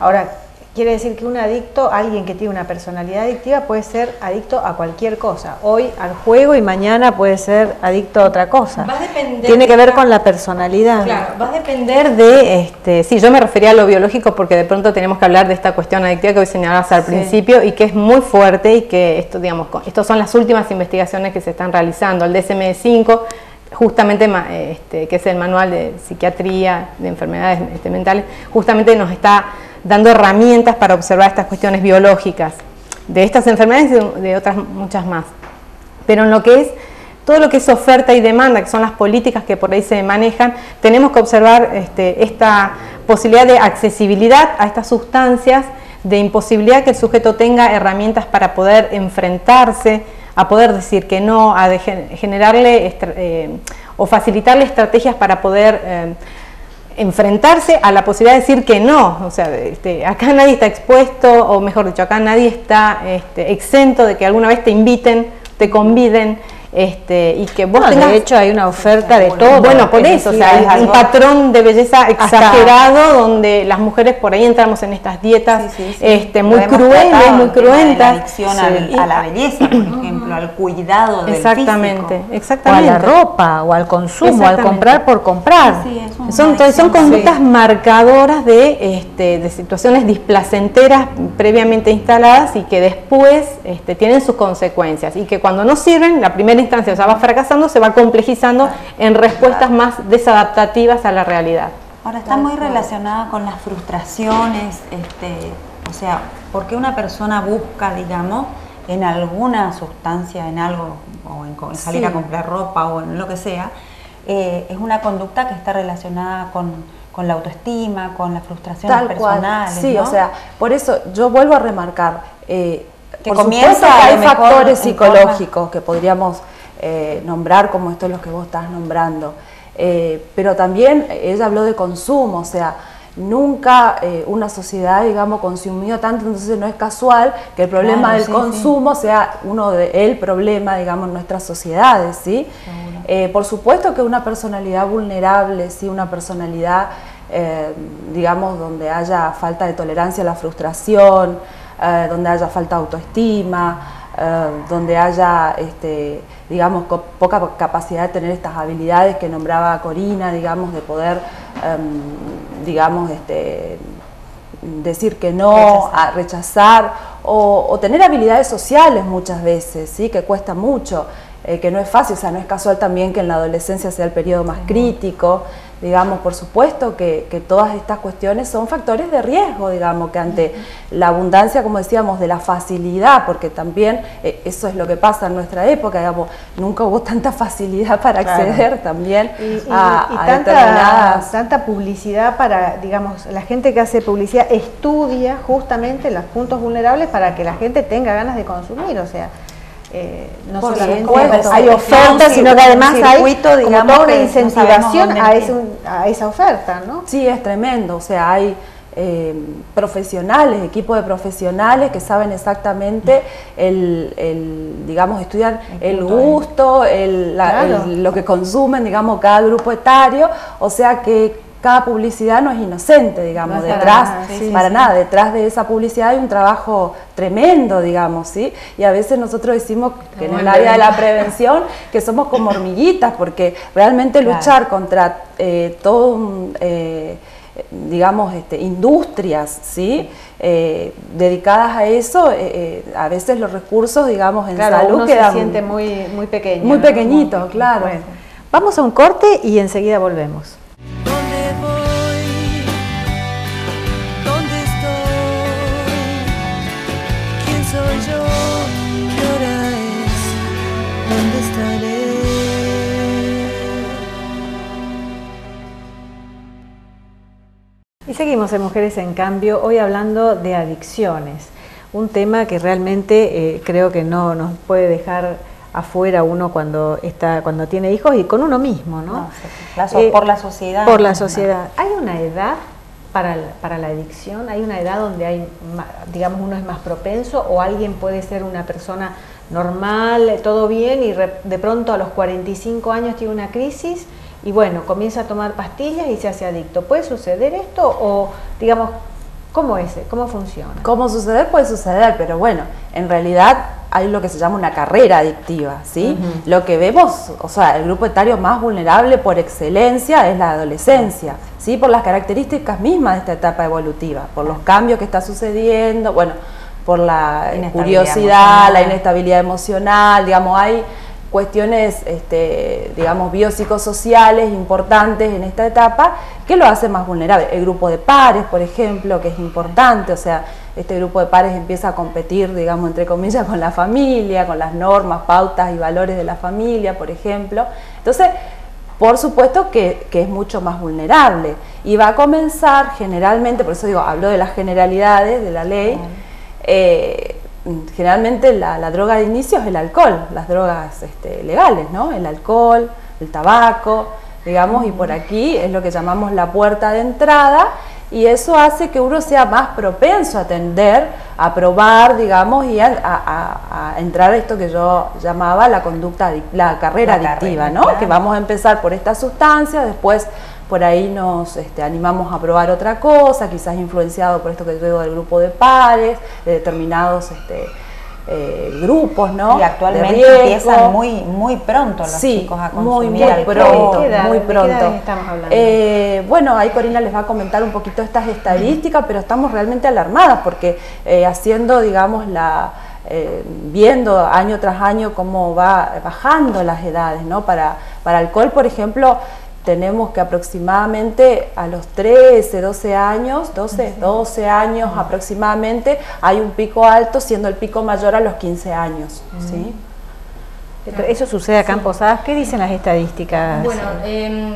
Ahora, quiere decir que un adicto, alguien que tiene una personalidad adictiva, puede ser adicto a cualquier cosa. Hoy al juego y mañana puede ser adicto a otra cosa. Va a depender Tiene que ver con la personalidad. Claro, va a depender de, este, sí, yo me refería a lo biológico porque de pronto tenemos que hablar de esta cuestión adictiva que hoy señalabas al Sí. principio y que es muy fuerte y que esto, digamos, estas son las últimas investigaciones que se están realizando. El DSM-5, justamente, este, que es el manual de psiquiatría de enfermedades este, mentales, justamente nos está dando herramientas para observar estas cuestiones biológicas de estas enfermedades y de- otras muchas más. Pero en lo que es todo lo que es oferta y demanda, que son las políticas que por ahí se manejan, tenemos que observar este, esta posibilidad de accesibilidad a estas sustancias, de imposibilidad que el sujeto tenga herramientas para poder enfrentarse, a poder decir que no, a generarle eh, o facilitarle estrategias para poder eh, enfrentarse a la posibilidad de decir que no. O sea, este, acá nadie está expuesto, o mejor dicho, acá nadie está este, exento de que alguna vez te inviten, te conviden. Este, y que vos No, tengas de hecho hay una oferta de todo. bueno, por Es eso, o sea, es un patrón de belleza Hasta- exagerado donde las mujeres por ahí entramos en estas dietas Sí, sí, sí. este, muy crueles, muy cruentas. La adicción al- a la belleza, por ejemplo, al cuidado del Exactamente, físico. O a exactamente. la ropa, o al consumo, al Exactamente. comprar por comprar. Sí, es Son, entonces, son adicción. conductas marcadoras de, este, de situaciones displacenteras previamente instaladas y que después este, tienen sus consecuencias y que cuando no sirven, la primera instancia ya va fracasando, se va complejizando en respuestas más desadaptativas a la realidad. Ahora está muy relacionada con las frustraciones, este, o sea, porque una persona busca, digamos, en alguna sustancia, en algo, o en, salir Sí. a comprar ropa o en lo que sea, eh, es una conducta que está relacionada con, con la autoestima, con las frustraciones Tal cual. personales. Sí, ¿no? o sea, por eso yo vuelvo a remarcar. eh, Que por comienza supuesto que a hay factores psicológicos que podríamos eh, nombrar como estos los que vos estás nombrando. Eh, pero también ella habló de consumo, o sea, nunca eh, una sociedad, digamos, consumió tanto, entonces no es casual que el problema Claro, del sí, consumo sea uno de el problema, digamos, en nuestras sociedades, ¿sí? Eh, por supuesto que una personalidad vulnerable, sí, una personalidad, eh, digamos, donde haya falta de tolerancia a la frustración, donde haya falta de autoestima, eh, donde haya, este, digamos, poca capacidad de tener estas habilidades que nombraba Corina, digamos, de poder, em, digamos, este, decir que no, a rechazar o, o tener habilidades sociales muchas veces, ¿sí? que cuesta mucho, eh, que no es fácil, o sea, no es casual también que en la adolescencia sea el periodo más crítico, digamos, por supuesto que, que todas estas cuestiones son factores de riesgo, digamos, que ante la abundancia, como decíamos, de la facilidad, porque también eh, eso es lo que pasa en nuestra época, digamos, nunca hubo tanta facilidad para Claro. acceder también Y, y- a, y a tanta, determinadas... tanta publicidad para, digamos, la gente que hace publicidad estudia justamente los puntos vulnerables para que la gente tenga ganas de consumir, o sea, eh, no solamente hay ofertas, sino que además hay circuito, como digamos, toda una no incentivación a, ese- a esa oferta, ¿no? Sí, es tremendo. O sea, hay eh, profesionales, equipo de profesionales que saben exactamente el, el, digamos, estudian el, gusto, el, la- Claro. lo que consumen, digamos, cada grupo etario. O sea que cada publicidad no es inocente, digamos, No detrás, nada, sí, sí, para sí. nada, detrás de esa publicidad hay un trabajo tremendo, digamos, ¿sí? Y a veces nosotros decimos que en el área de la prevención que somos como hormiguitas, porque realmente Claro. luchar contra eh, todo un, eh, digamos, este, industrias, ¿sí? Eh, dedicadas a eso, eh, eh, a veces los recursos, digamos, en Claro, salud uno quedan se siente muy, muy pequeño. muy ¿no? pequeñito, claro. Bueno, vamos a un corte y enseguida volvemos. Soy yo? ¿Qué hora es? ¿Dónde estaré? Y seguimos en Mujeres en Cambio, hoy hablando de adicciones, un tema que realmente eh, creo que no nos puede dejar afuera uno cuando está cuando tiene hijos y con uno mismo, ¿no? No, sí, la so- Eh, por la sociedad. Por la sociedad. ¿Hay una edad para, para la adicción? ¿Hay una edad donde hay, digamos, uno es más propenso o alguien puede ser una persona normal, eh, todo bien y de pronto a los 45 años tiene una crisis y bueno, comienza a tomar pastillas y se hace adicto? ¿Puede suceder esto o, digamos, ¿Cómo es? ¿Cómo funciona? ¿Cómo suceder? Puede suceder, pero bueno, en realidad hay lo que se llama una carrera adictiva, ¿sí? Lo que vemos, o sea, el grupo etario más vulnerable por excelencia es la adolescencia, ¿sí? Por las características mismas de esta etapa evolutiva, por los cambios que está sucediendo, bueno, por la curiosidad, la inestabilidad emocional, digamos, hay cuestiones, este, digamos, biopsicosociales importantes en esta etapa que lo hace más vulnerable. El grupo de pares, por ejemplo, que es importante, o sea, este grupo de pares empieza a competir, digamos, entre comillas, con la familia, con las normas, pautas y valores de la familia, por ejemplo. Entonces, por supuesto que, que es mucho más vulnerable y va a comenzar generalmente, por eso digo, hablo de las generalidades de la ley, eh, generalmente la, la droga de inicio es el alcohol, las drogas este, legales, ¿no? El alcohol, el tabaco, digamos, y por aquí es lo que llamamos la puerta de entrada y eso hace que uno sea más propenso a tender, a probar, digamos, y a, a- a- a entrar a esto que yo llamaba la conducta, la carrera La adictiva, carrera, ¿no? claro. Que vamos a empezar por esta sustancia, después por ahí nos este, animamos a probar otra cosa, quizás influenciado por esto que yo digo del grupo de pares, de determinados este, eh, grupos, ¿no? Y actualmente empiezan muy, muy pronto los Sí, chicos a muy, consumir muy alcohol. pronto, ¿De qué edad- muy de qué pronto. edades estamos hablando? Eh, bueno, ahí Corina les va a comentar un poquito estas estadísticas, pero estamos realmente alarmadas porque eh, haciendo, digamos, la eh, viendo año tras año cómo va bajando las edades, ¿no? Para, para alcohol, por ejemplo, tenemos que aproximadamente a los 13, 12 años, 12, 12 años aproximadamente, hay un pico alto, siendo el pico mayor a los 15 años, ¿sí? Eso sucede acá en Posadas. ¿Qué dicen las estadísticas? Bueno, em,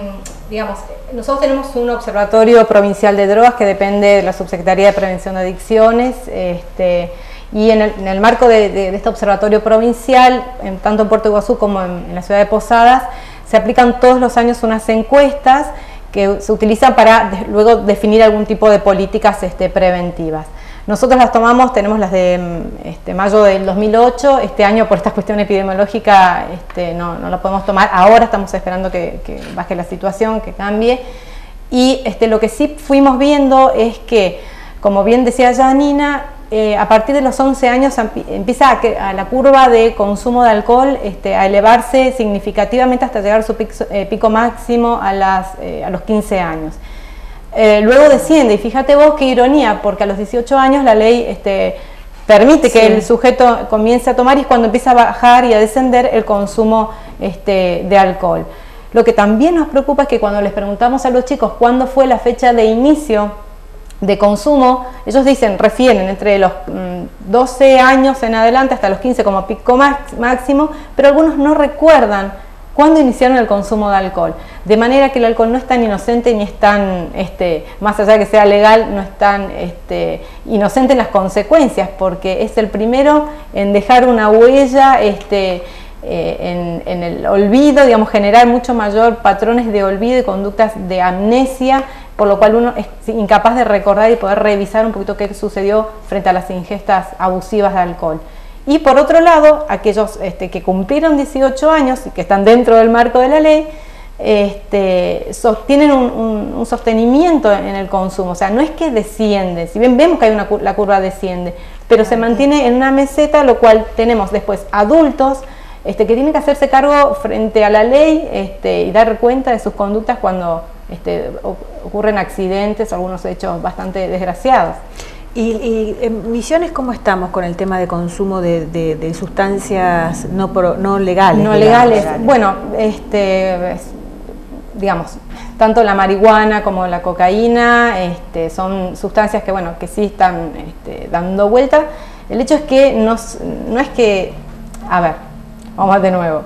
digamos, nosotros tenemos un observatorio provincial de drogas que depende de la Subsecretaría de Prevención de Adicciones. Este, y en el, en el marco de, de- de este observatorio provincial, en- tanto en Puerto Iguazú como en, en la ciudad de Posadas, se aplican todos los años unas encuestas que se utilizan para luego definir algún tipo de políticas este, preventivas. Nosotros las tomamos, tenemos las de mm, este, mayo del 2008, este año por esta cuestión epidemiológica este, no, no la podemos tomar, ahora estamos esperando que, que baje la situación, que cambie. Y este, lo que sí fuimos viendo es que, como bien decía Janina, eh, a partir de los 11 años empi- empieza a, que- a la curva de consumo de alcohol este, a elevarse significativamente hasta llegar a su pico, eh, pico máximo a, las, eh, a los 15 años. Luego desciende, y fíjate vos qué ironía, porque a los 18 años la ley este, permite que Sí. el sujeto comience a tomar y es cuando empieza a bajar y a descender el consumo este, de alcohol. Lo que también nos preocupa es que cuando les preguntamos a los chicos cuándo fue la fecha de inicio de consumo, ellos dicen, refieren entre los mm, 12 años en adelante hasta los 15 como pico máximo, pero algunos no recuerdan cuándo iniciaron el consumo de alcohol. De manera que el alcohol no es tan inocente ni es tan, este, más allá de que sea legal, no es tan este, inocente en las consecuencias, porque es el primero en dejar una huella este, eh, en, en el olvido, digamos, generar mucho mayor patrones de olvido y conductas de amnesia, por lo cual uno es incapaz de recordar y poder revisar un poquito qué sucedió frente a las ingestas abusivas de alcohol. Y por otro lado, aquellos este, que cumplieron 18 años y que están dentro del marco de la ley, este, sostienen un, un- un sostenimiento en el consumo, o sea, no es que desciende, si bien vemos que hay una, la curva desciende, pero se mantiene en una meseta, lo cual tenemos después adultos este, que tienen que hacerse cargo frente a la ley este, y dar cuenta de sus conductas cuando este, ocurren accidentes algunos hechos bastante desgraciados. ¿Y, y en Misiones cómo estamos con el tema de consumo de, de- de sustancias no, pro- no legales? No digamos? legales. Bueno, este, es- digamos, tanto la marihuana como la cocaína este, son sustancias que, bueno, que sí están este, dando vuelta. El hecho es que nos- no es que, a ver, vamos de nuevo.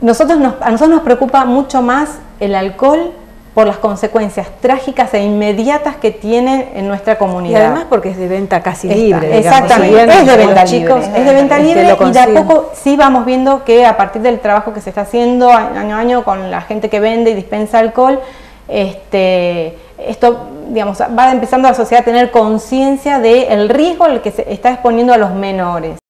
Nosotros nos- a nosotros nos preocupa mucho más el alcohol por las consecuencias trágicas e inmediatas que tiene en nuestra Y comunidad. además porque es de venta casi libre. Exactamente, es de venta chicos, libre. Es de venta libre y de a poco sí vamos viendo que a partir del trabajo que se está haciendo año a año con la gente que vende y dispensa alcohol, este, esto digamos, va empezando la sociedad a tener conciencia del riesgo al que se está exponiendo a los menores.